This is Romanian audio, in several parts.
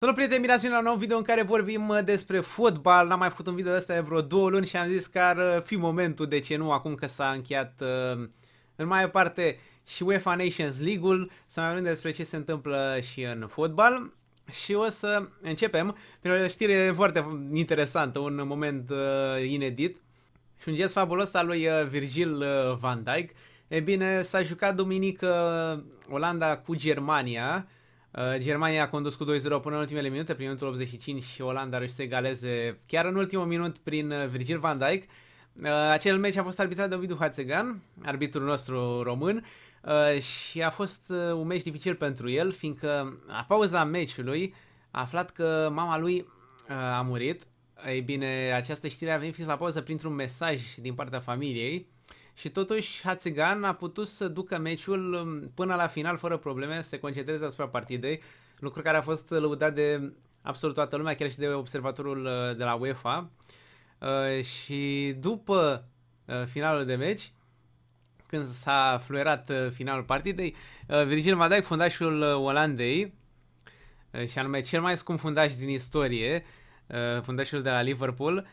Salut prieteni, bine ați venit la un nou video în care vorbim uh, despre fotbal. N-am mai făcut un video ăsta de vreo două luni și am zis că ar uh, fi momentul, de ce nu, acum că s-a încheiat uh, în mai parte și UEFA Nations League-ul, să mai vorbim despre ce se întâmplă și în fotbal. Și o să începem prin o știre foarte interesantă, un moment uh, inedit și un gest fabulos al lui uh, Virgil uh, van Dijk. E bine, s-a jucat duminică Olanda cu Germania, Uh, Germania a condus cu 2-0 până în ultimele minute, prin minutul 85 și Olanda a reușit să egaleze chiar în ultimul minut prin uh, Virgil van Dijk. Uh, acel meci a fost arbitrat de Ovidiu Hațegan, arbitrul nostru român, și a fost un meci dificil pentru el, fiindcă la pauza meciului a aflat că mama lui a murit. Ei bine, această știre a venit fix la pauză printr-un mesaj din partea familiei și totuși Hatzigan a putut să ducă meciul um, până la final fără probleme, să se concentreze asupra partidei, lucru care a fost lăudat de absolut toată lumea, chiar și de observatorul uh, de la UEFA. Uh, și după uh, finalul de meci, când s-a fluierat finalul partidei, Virgil van Dijk, fundașul Olandei, și anume cel mai scump fundaș din istorie, fundașul de la Liverpool, Uh,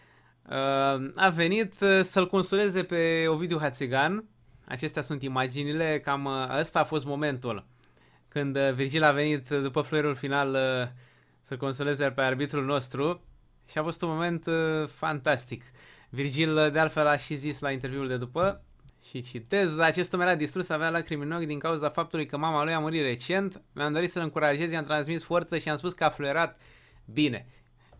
a venit uh, să-l consoleze pe Ovidiu Hațigan. Acestea sunt imaginile, cam uh, ăsta a fost momentul când Virgil a venit după fluierul final să-l consoleze pe arbitrul nostru și a fost un moment fantastic. Virgil de altfel a și zis la interviul de după și citez, acest om era distrus, avea lacrimi în ochi din cauza faptului că mama lui a murit recent, mi-am dorit să-l încurajez, i-am transmis forță și am spus că a fluierat bine.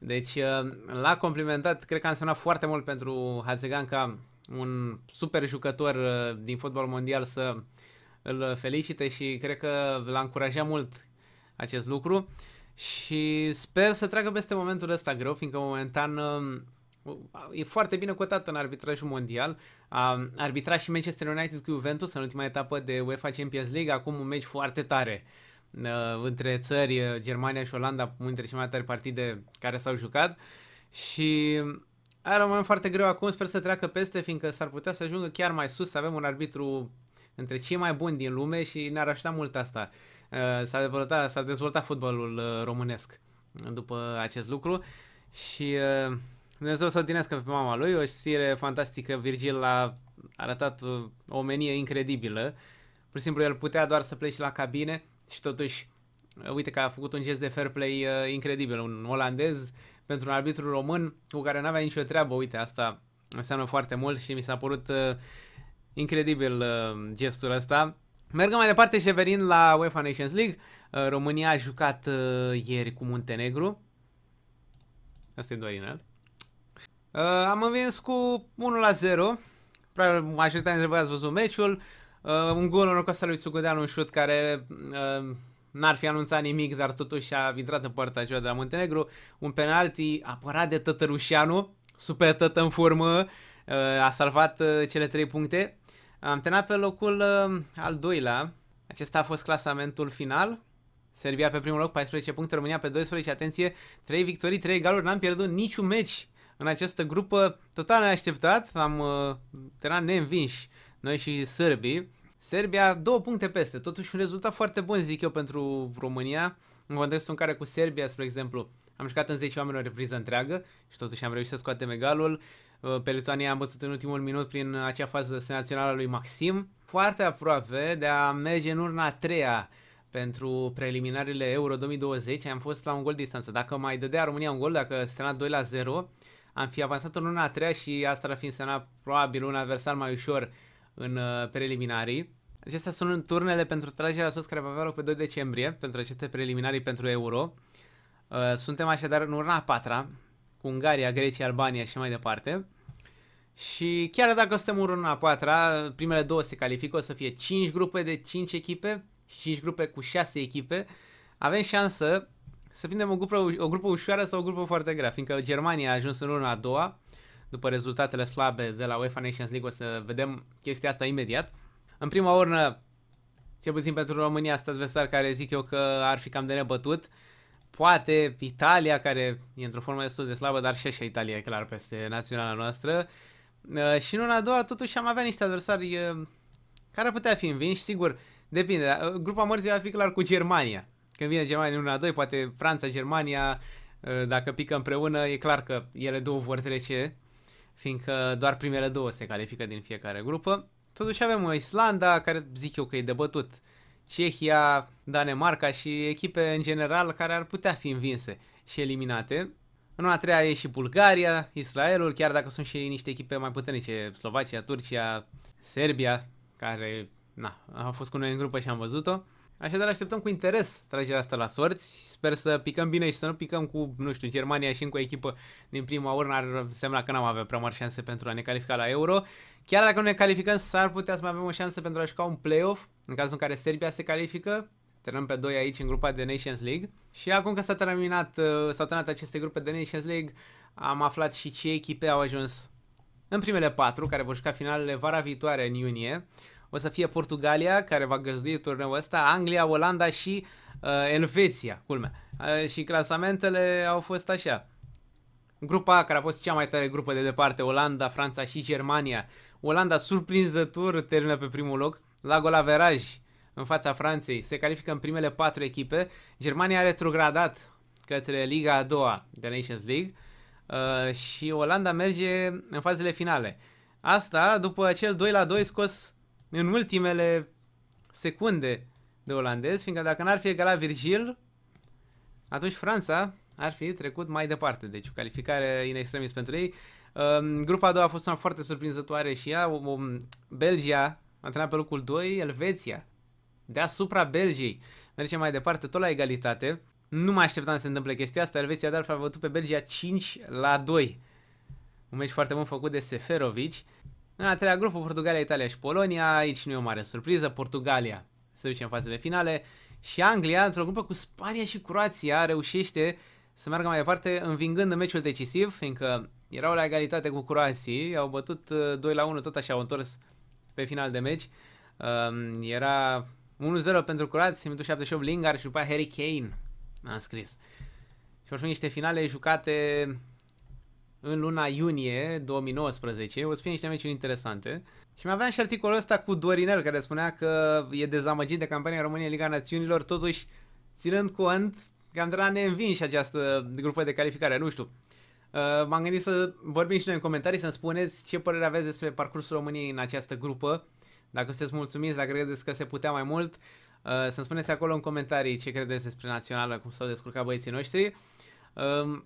Deci uh, l-a complimentat, cred că a însemnat foarte mult pentru Hazegan ca un super jucător uh, din fotbal mondial să îl felicite și cred că l-a încurajat mult acest lucru și sper să treacă peste momentul ăsta greu, fiindcă momentan uh, e foarte bine cotat în arbitrajul mondial. A arbitrat și Manchester United cu Juventus în ultima etapă de UEFA Champions League, acum un meci foarte tare uh, între țări, uh, Germania și Olanda, unul dintre cele mai tari partide care s-au jucat. Și are un moment foarte greu acum, sper să treacă peste, fiindcă s-ar putea să ajungă chiar mai sus, să avem un arbitru între cei mai buni din lume și ne-ar ajuta mult asta. Uh, s-a, dezvoltat, s-a dezvoltat fotbalul uh, românesc după acest lucru. Și uh, Dumnezeu să odinească pe mama lui, o știre fantastică, Virgil a arătat o omenie incredibilă, pur și simplu el putea doar să plece la cabine și totuși, uite că a făcut un gest de fair play uh, incredibil, un olandez pentru un arbitru român cu care n-avea nicio treabă, uite, asta înseamnă foarte mult și mi s-a părut uh, incredibil uh, gestul ăsta. Mergem mai departe și revenind la UEFA Nations League, uh, România a jucat uh, ieri cu Muntenegru. Asta e Dorinel. Uh, am învins cu 1 la 0. Probabil majoritatea dintre voi ați văzut meciul. Uh, un gol în ăsta lui Țugudeanu, un șut care uh, n-ar fi anunțat nimic, dar totuși a intrat în poarta aceea de la Muntenegru. Un penalti apărat de Tătărușeanu, super tătă în formă, uh, a salvat uh, cele 3 puncte. Am terminat pe locul uh, al doilea. Acesta a fost clasamentul final. Serbia pe primul loc, 14 puncte, România pe 12, atenție, 3 victorii, 3 egaluri, n-am pierdut niciun meci în această grupă total neașteptat, am uh, terminat neînvinși noi și sârbii. Serbia două puncte peste, totuși un rezultat foarte bun zic eu pentru România, în contextul în care cu Serbia, spre exemplu, am jucat în 10 oameni o repriză întreagă și totuși am reușit să scoatem egalul. Uh, pe Lituania am bătut în ultimul minut prin acea fază senațională lui Maxim, foarte aproape de a merge în urna a treia pentru preliminarele Euro 2020, am fost la un gol distanță. Dacă mai dădea România un gol, dacă se 2 la 0, am fi avansat în luna a treia și asta ar fi însemnat probabil un adversar mai ușor în uh, preliminarii. Acestea sunt turnele pentru tragerea sus care va avea loc pe 2 decembrie, pentru aceste preliminarii pentru Euro. Uh, suntem așadar în urna a patra, cu Ungaria, Grecia, Albania și mai departe. Și chiar dacă suntem în urna a patra, primele două se califică, o să fie 5 grupe de 5 echipe și 5 grupe cu 6 echipe. Avem șansă să prindem o grupă, o grupă ușoară sau o grupă foarte grea, fiindcă Germania a ajuns în luna a doua, după rezultatele slabe de la UEFA Nations League, o să vedem chestia asta imediat. În prima urnă, cel puțin pentru România, asta adversar care zic eu că ar fi cam de nebătut. Poate Italia, care e într-o formă destul de slabă, dar și așa Italia e clar peste naționala noastră. Uh, și în luna a doua, totuși, am avea niște adversari uh, care ar putea fi învinși, sigur, depinde. Uh, grupa morții va fi clar cu Germania când vine Germania din 1 2, poate Franța, Germania, uh, dacă pică împreună, e clar că ele două vor trece, fiindcă doar primele două se califică din fiecare grupă. Totuși avem o Islanda, care zic eu că e de bătut. Cehia, Danemarca și echipe în general care ar putea fi învinse și eliminate. În a treia e și Bulgaria, Israelul, chiar dacă sunt și niște echipe mai puternice, Slovacia, Turcia, Serbia, care na, a fost cu noi în grupă și am văzut-o. Așadar așteptăm cu interes tragerea asta la sorți. Sper să picăm bine și să nu picăm cu, nu știu, Germania și încă o echipă din prima urnă. Ar însemna că n-am avea prea mari șanse pentru a ne califica la Euro. Chiar dacă nu ne calificăm, s-ar putea să mai avem o șansă pentru a juca un play-off, în cazul în care Serbia se califică. Terminăm pe 2 aici în grupa de Nations League. Și acum că s-a terminat, uh, s-au terminat aceste grupe de Nations League, am aflat și ce echipe au ajuns în primele patru, care vor juca finalele vara viitoare în iunie o să fie Portugalia, care va găzdui turneul ăsta, Anglia, Olanda și uh, Elveția, culmea. Uh, și clasamentele au fost așa. Grupa A, care a fost cea mai tare grupă de departe, Olanda, Franța și Germania. Olanda, surprinzător, termină pe primul loc, la golaveraj în fața Franței. Se califică în primele patru echipe. Germania a retrogradat către Liga a doua de Nations League uh, și Olanda merge în fazele finale. Asta după acel 2 la 2 scos în ultimele secunde de olandez, fiindcă dacă n-ar fi egalat Virgil, atunci Franța ar fi trecut mai departe. Deci o calificare in extremis pentru ei. Um, grupa a doua a fost una foarte surprinzătoare și ea. Um, Belgia a terminat pe locul 2, Elveția deasupra Belgiei. Mergem mai departe, tot la egalitate. Nu mai așteptam să se întâmple chestia asta. Elveția de altfel a bătut pe Belgia 5 la 2. Un meci foarte bun făcut de Seferovic. În a treia grupă, Portugalia, Italia și Polonia. Aici nu e o mare surpriză. Portugalia se duce în fazele finale. Și Anglia, într-o grupă cu Spania și Croația, reușește să meargă mai departe învingând în meciul decisiv, fiindcă erau la egalitate cu croații, au bătut 2 uh, la 1, tot așa au întors pe final de meci. Um, era 1-0 pentru croați, minutul 78 Lingard și după aia Harry Kane a scris. Și vor fi niște finale jucate în luna iunie 2019. O să fie niște meciuri interesante. Și mai aveam și articolul ăsta cu Dorinel, care spunea că e dezamăgit de campania României în Liga Națiunilor, totuși ținând cont că am de ne și această grupă de calificare, nu știu. Uh, m-am gândit să vorbim și noi în comentarii, să-mi spuneți ce părere aveți despre parcursul României în această grupă, dacă sunteți mulțumiți, dacă credeți că se putea mai mult, uh, să-mi spuneți acolo în comentarii ce credeți despre națională, cum s-au descurcat băieții noștri. Uh,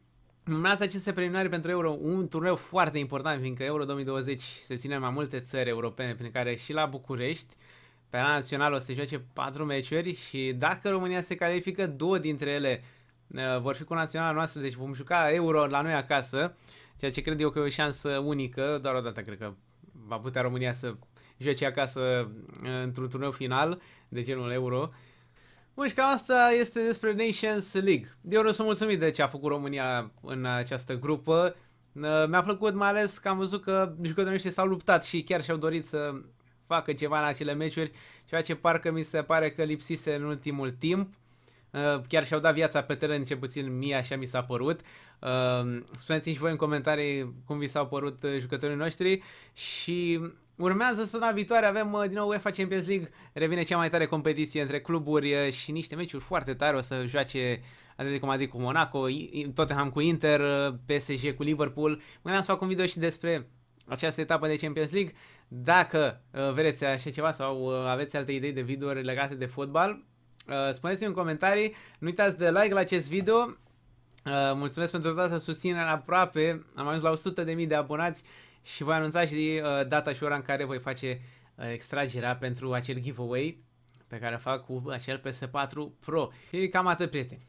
Urmează aceste preliminare pentru Euro, un turneu foarte important, fiindcă Euro 2020 se ține în mai multe țări europene, prin care și la București, pe la național o să joace patru meciuri și dacă România se califică, două dintre ele uh, vor fi cu naționala noastră, deci vom juca Euro la noi acasă, ceea ce cred eu că e o șansă unică, doar o dată cred că va putea România să joace acasă uh, într-un turneu final de genul Euro. Bun, și cam asta este despre Nations League. Eu nu sunt mulțumit de ce a făcut România în această grupă. Uh, mi-a plăcut mai ales că am văzut că jucătorii noștri s-au luptat și chiar și-au dorit să facă ceva în acele meciuri, ceea ce parcă mi se pare că lipsise în ultimul timp. Uh, chiar și-au dat viața pe teren, ce puțin mie așa mi s-a părut. Uh, spuneți-mi și voi în comentarii cum vi s-au părut jucătorii noștri și Urmează săptămâna viitoare, avem uh, din nou UEFA Champions League, revine cea mai tare competiție între cluburi uh, și niște meciuri foarte tare, o să joace Atletico Madrid cu Monaco, Tottenham cu Inter, uh, PSG cu Liverpool. Mâine să fac un video și despre această etapă de Champions League. Dacă vreți așa ceva sau aveți alte idei de videouri legate de fotbal, spuneți-mi în comentarii. Nu uitați de like la acest video. Mulțumesc pentru toată susținerea aproape. Am ajuns la 100.000 de abonați și voi anunța și uh, data și ora în care voi face uh, extragerea pentru acel giveaway pe care fac cu acel PS4 Pro. Și cam atât, prieteni. Pa!